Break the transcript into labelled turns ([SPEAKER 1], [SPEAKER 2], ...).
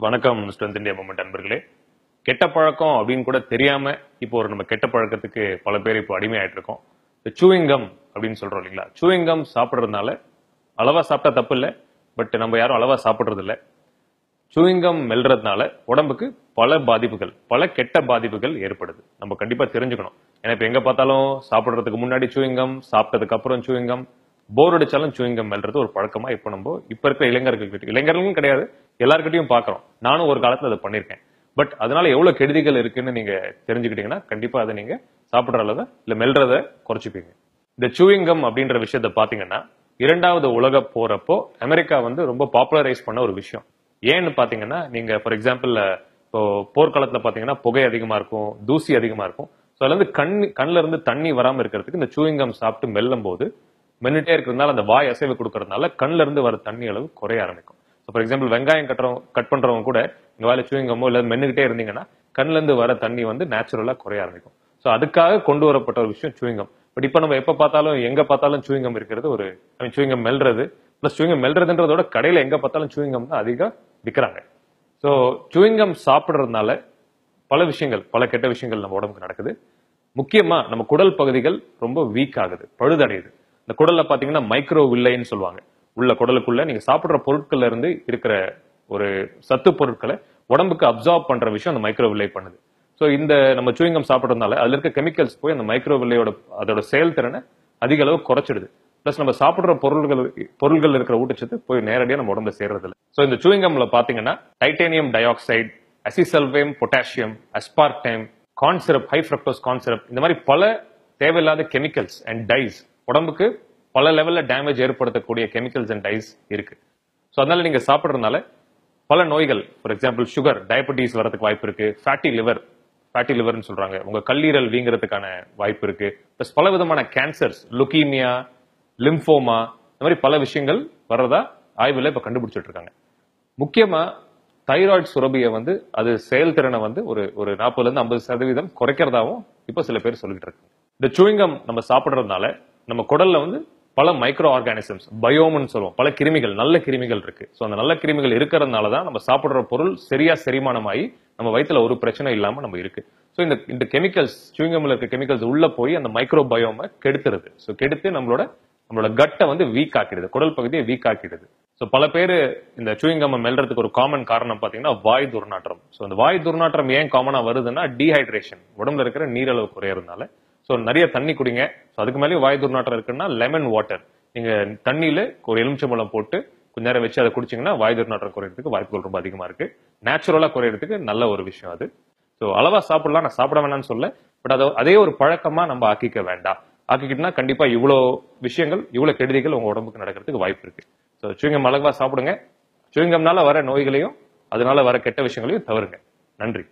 [SPEAKER 1] வணக்கம் strength India moment அன்பர்களே. கெட்ட பழக்கம் அப்படின்னு கூட தெரியாம இப்போ ஒரு நம்ம கெட்ட பழக்கத்துக்கு பல பேர் இப்போ அடிமையாயிட்டு இருக்கோம். இந்த அப்படின்னு சொல்றோம் இல்லைங்களா? சூவிங்கம் சாப்பிடுறதுனால அளவா சாப்பிட்டா தப்பு இல்லை பட் நம்ம யாரும் அளவா சாப்பிடுறது இல்ல. சூவிங்கம் மெல்றதுனால உடம்புக்கு பல பாதிப்புகள் பல கெட்ட பாதிப்புகள் ஏற்படுது. நம்ம கண்டிப்பா தெரிஞ்சுக்கணும். ஏன்னா இப்போ எங்க பார்த்தாலும் சாப்பிட்றதுக்கு முன்னாடி சூவிங்கம் சாப்பிட்டதுக்கு அப்புறம் சூவிங்கம் போர் அடிச்சாலும் சூவிங்கம் மெல்றது ஒரு பழக்கமா இப்போ நம்ம இப்ப இருக்கிற இளைஞர்கள் இளைஞர்களும் கிடையாது. எல்லாருக்கிட்டையும் பாக்குறோம் நானும் ஒரு காலத்துல அதை பண்ணிருக்கேன். பட் அதனால எவ்வளவு கெடுதிகள் இருக்குன்னு நீங்க தெரிஞ்சுக்கிட்டீங்கன்னா கண்டிப்பா அதை நீங்க சாப்பிடுற அளவை இல்ல மெல்றத குறைச்சிப்பீங்க. இந்த சூயிங்கம் அப்படின்ற விஷயத்த பாத்தீங்கன்னா இரண்டாவது உலக போறப்போ அமெரிக்கா வந்து ரொம்ப பாப்புலரைஸ் பண்ண ஒரு விஷயம். ஏன்னு பாத்தீங்கன்னா நீங்க ஃபார் எக்ஸாம்பிள் இப்போ போர்க்காலத்துல பாத்தீங்கன்னா புகை அதிகமா இருக்கும் தூசி அதிகமா இருக்கும். ஸோ அதுல இருந்து கண் கண்ணுல இருந்து தண்ணி வராம இருக்கிறதுக்கு இந்த சூயிங்கம் சாப்பிட்டு மெல்லும் போது மென்னுட்டே இருக்கிறதுனால அந்த வாய் அசைவு கொடுக்கறதுனால கண்ணுல இருந்து வர தண்ணி அளவு குறைய ஆரம்பிக்கும். ஃபார் எக்ஸாம்பிள் வெங்காயம் கட்டுறவங்க கட் பண்றவங்க கூட இந்த வேலை சூயிங்கமோ இல்லை மென்னுகிட்டே இருந்தீங்கன்னா கண்ணுல இருந்து வர தண்ணி வந்து நேச்சுரலா குறைய ஆரம்பிக்கும். ஸோ அதுக்காக கொண்டு வரப்பட்ட ஒரு விஷயம் சூயிங்கம் பட் இப்போ நம்ம எப்போ பார்த்தாலும் எங்கே பார்த்தாலும் சூயிங்கம் இருக்கிறது ஒரு சூயிங்கம் மெல்றது. ப்ளஸ் சூயிங்கம் மெல்றதுன்றதோட கடையில் எங்கே பார்த்தாலும் சூயிங்கம் தான் அதிகம் விற்கிறாங்க ஸோ சூயிங்கம் சாப்பிட்றதுனால பல விஷயங்கள் பல கெட்ட விஷயங்கள் நம்ம உடம்புக்கு நடக்குது. முக்கியமாக நம்ம குடல் பகுதிகள் ரொம்ப வீக் ஆகுது பழுதடையுது. இந்த குடலில் பார்த்தீங்கன்னா மைக்ரோ வில்லைன்னு சொல்லுவாங்க. உள்ள குடலுக்குள்ள நீங்க சாப்பிடுற பொருட்கள்ல இருந்து இருக்கிற ஒரு சத்து பொருட்களை உடம்புக்கு அப்சார்ப் பண்ற விஷயம் அந்த மைக்ரோவில்லை பண்ணுது. ஸோ இந்த நம்ம சூயிங்கம் சாப்பிட்றதுனால அதுல இருக்க கெமிக்கல்ஸ் போய் அந்த மைக்ரோ வில்லையோட அதோட செயல்திறனை அதிக அளவு குறைச்சிடுது. பிளஸ் நம்ம சாப்பிடுற பொருள்கள் பொருள்கள் இருக்கிற ஊட்டச்சத்து போய் நேரடியாக நம்ம உடம்புல சேர்றது இல்லை ஸோ இந்த சூயிங்கம்ல பாத்தீங்கன்னா titanium dioxide acesulfame potassium aspartame corn syrup high fructose corn syrup இந்த மாதிரி பல தேவையில்லாத கெமிக்கல்ஸ் அண்ட் டைஸ் உடம்புக்கு பல லெவலில் டேமேஜ் ஏற்படுத்தக்கூடிய கெமிக்கல்ஸ் அண்ட் டைஸ் இருக்கு. ஸோ அதனால நீங்க சாப்பிடுறதுனால பல நோய்கள் ஃபார் எக்ஸாம்பிள் சுகர் டயபெட்டிஸ் வரதுக்கு வாய்ப்பு இருக்கு. ஃபேட்டி லிவர் ஃபேட்டி லிவர்னு சொல்றாங்க. உங்க கல்லீரல் வீங்கிறதுக்கான வாய்ப்பு இருக்கு. பிளஸ் பல விதமான கேன்சர்ஸ் லுக்கீமியா லிம்ஃபோமா இந்த மாதிரி பல விஷயங்கள் வர்றதா ஆய்வில் இப்போ கண்டுபிடிச்சிட்டு இருக்காங்க. முக்கியமா தைராய்டு சுரபியை வந்து அது செயல்திறனை வந்து ஒரு ஒரு நாற்பதுல இருந்து ஐம்பது சதவீதம் குறைக்கிறதாவும் இப்போ சில பேர் சொல்லிட்டு இருக்காங்க. இந்த சூயிங்கம் நம்ம சாப்பிட்றதுனால நம்ம குடல்ல வந்து பல மைக்ரோ ஆர்கானிசம்ஸ் பயோம்னு சொல்லுவோம். பல கிருமிகள் நல்ல கிருமிகள் இருக்கு. ஸோ அந்த நல்ல கிருமிகள் இருக்கிறதுனால தான் நம்ம சாப்பிட்ற பொருள் சரியா செரிமானமாகி நம்ம வயிற்றுல ஒரு பிரச்சனை இல்லாமல் நம்ம இருக்கு. ஸோ இந்த இந்த கெமிக்கல்ஸ் சுவிங்கம்ல இருக்க கெமிக்கல்ஸ் உள்ள போய் அந்த மைக்ரோ பயோமை கெடுத்துருது. ஸோ கெடுத்து நம்மளோட நம்மளோட கட்டை வந்து வீக் ஆக்கிடுது. குடல் பகுதியை வீக் ஆக்கிடுது. ஸோ பல பேர் இந்த சூயிங்கம் மெல்றதுக்கு ஒரு காமன் காரணம் பார்த்தீங்கன்னா வாய் துர்நாற்றம். ஸோ அந்த வாய் துர்நாற்றம் ஏன் காமனாக வருதுன்னா டீஹைட்ரேஷன் உடம்புல இருக்கிற நீரளவு குறையறதுனால. ஸோ நிறைய தண்ணி குடிங்க. ஸோ அதுக்கு மேலே வாய் துர்நாற்றம் இருக்குன்னா லெமன் வாட்டர் நீங்கள் தண்ணியில் ஒரு எலுமிச்சம்பழம் போட்டு கொஞ்ச நேரம் வச்சு அதை குடிச்சீங்கன்னா வாய் துர்நாற்றம் குறையிறதுக்கு வாய்ப்புகள் ரொம்ப அதிகமாக இருக்கு. நேச்சுரலாக குறையிறதுக்கு நல்ல ஒரு விஷயம் அது. ஸோ அளவாக சாப்பிடலாம். நான் சாப்பிட வேணாம்னு சொல்ல. பட் அதை அதே ஒரு பழக்கமாக நம்ம ஆக்கிக்க வேண்டாம். ஆக்கிக்கிட்டோம்னா கண்டிப்பாக இவ்வளோ விஷயங்கள் இவ்வளோ கெடுதிகள் உங்கள் உடம்புக்கு நடக்கிறதுக்கு வாய்ப்பு இருக்குது ஸோ சுவிங்கம் அளவாக சாப்பிடுங்க. சுவிங்கம்னால வர நோய்களையும் அதனால வர கெட்ட விஷயங்களையும் தவறுங்க. நன்றி.